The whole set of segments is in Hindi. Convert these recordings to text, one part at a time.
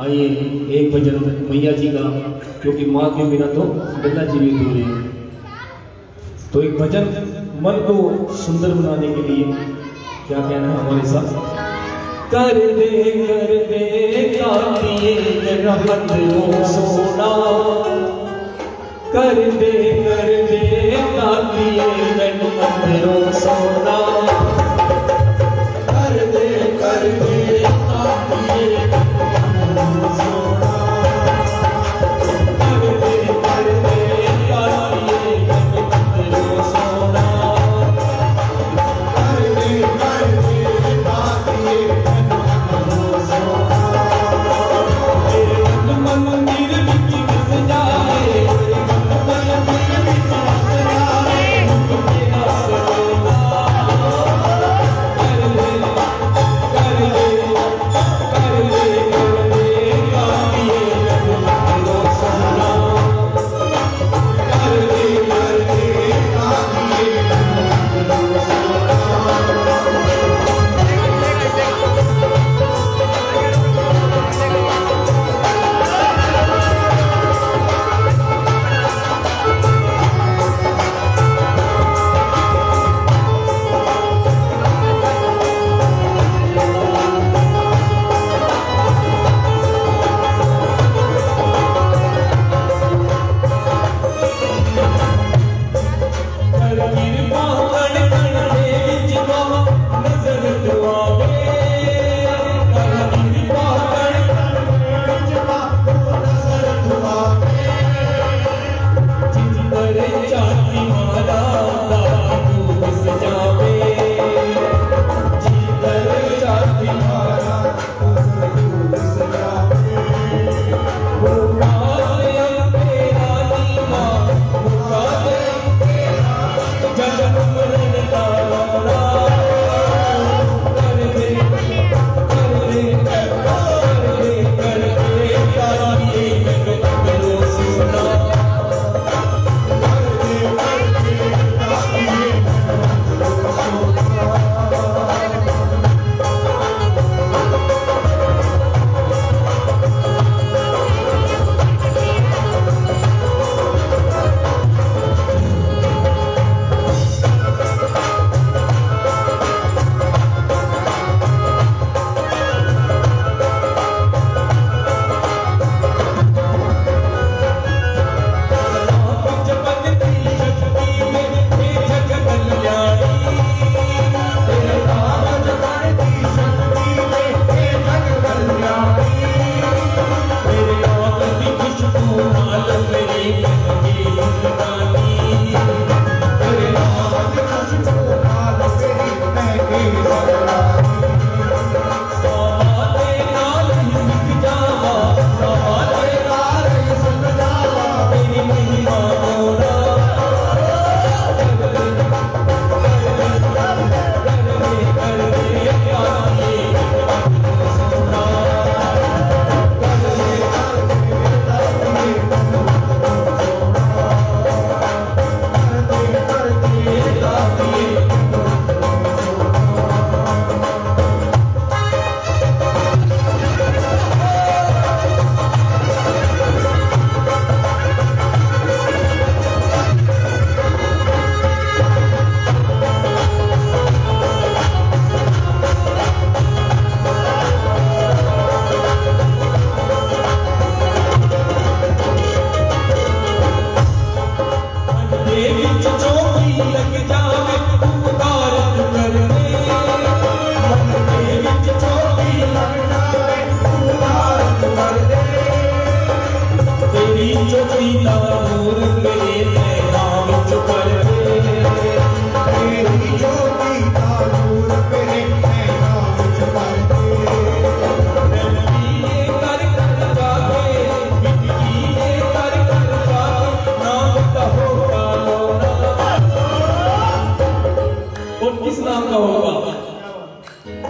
आइए एक भजन मैया जी का क्योंकि माँ के बिना तो बिल्ला जी भी दूर है तो एक भजन मन को सुंदर बनाने के लिए क्या कहना है हमारे साथ? कर दे कर दे सोना। कर दे कर दे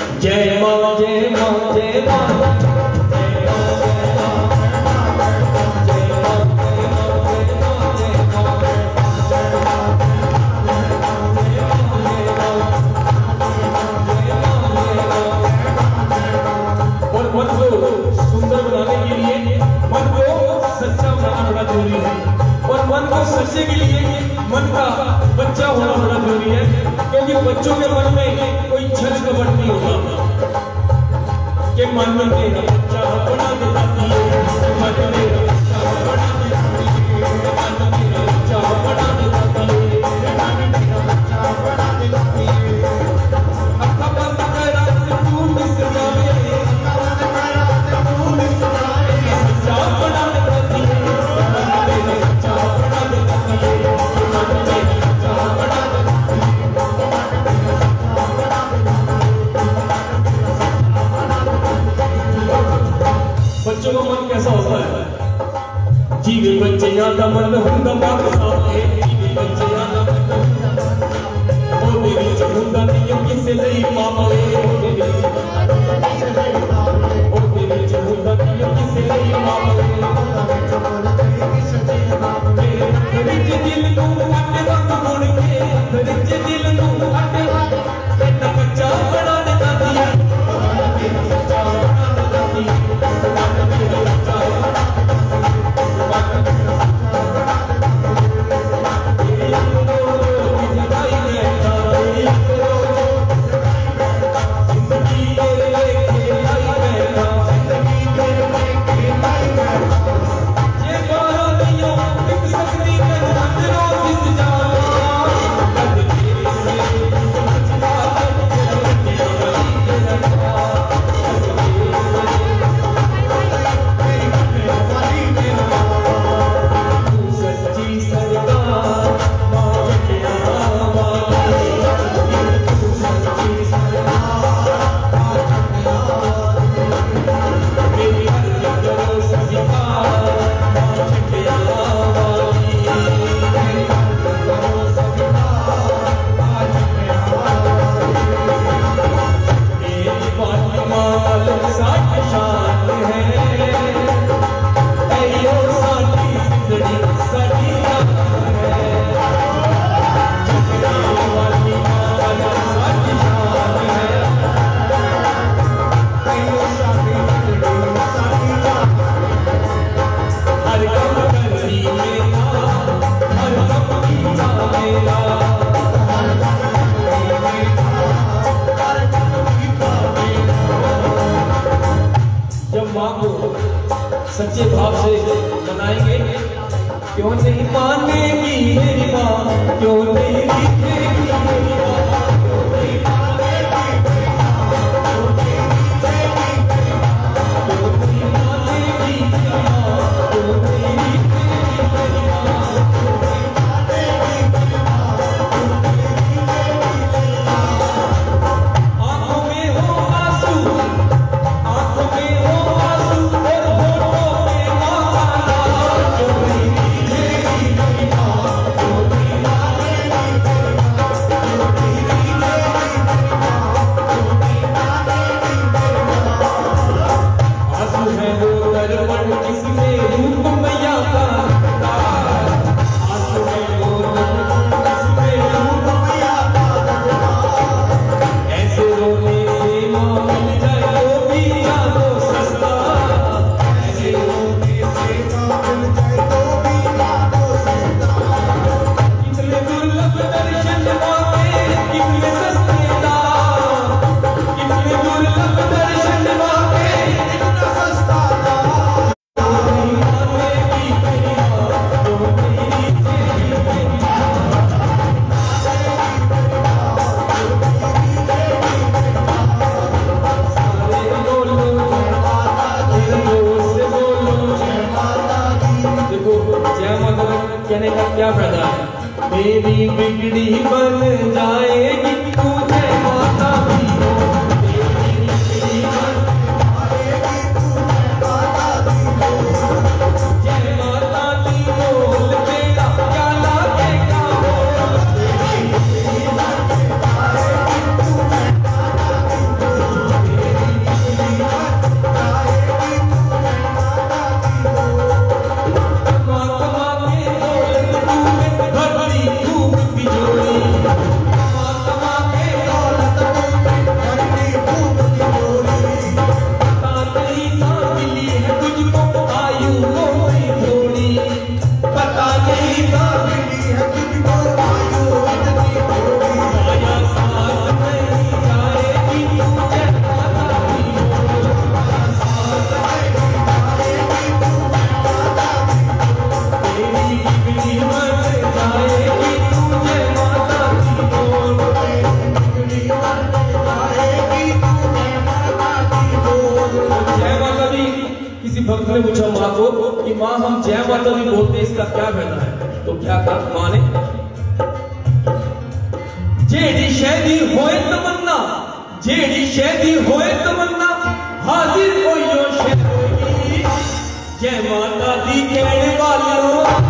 जय माता जय मत सुंदर बुले जरूरी है मन को समझने के लिए मन का बच्चा होना होना ज़रूरी है, क्योंकि बच्चों के मन में कोई छल कपट नहीं होता। के मन में बच्चा अपना दिलाती है ਜੀਵੇ ਬੱਚਿਆਂ ਦਾ ਮਨ ਹੁੰਦਾ ਬਾਕਸਾ ਏ ਜੀਵੇ ਬੱਚਿਆਂ ਦਾ ਮਨ ਹੁੰਦਾ ਬਾਕਸਾ ਉਹਦੇ ਵਿੱਚ ਹੁੰਦਾ ਨਹੀਂ ਕਿਸੇ ਲਈ ਮਾਂ ਏ ਉਹਦੇ ਵਿੱਚ साथ भक्त ने पूछा, माँ को, कि माँ, हम जय माता दी बोलते हैं, इसका क्या फ़ायदा है? तो क्या कहा? माँ ने जेड़ी शैदी होए तमन्ना जेड़ी शैदी होए तमन्ना, हाजिर होइयो शैदी जय माता दी कहने वालों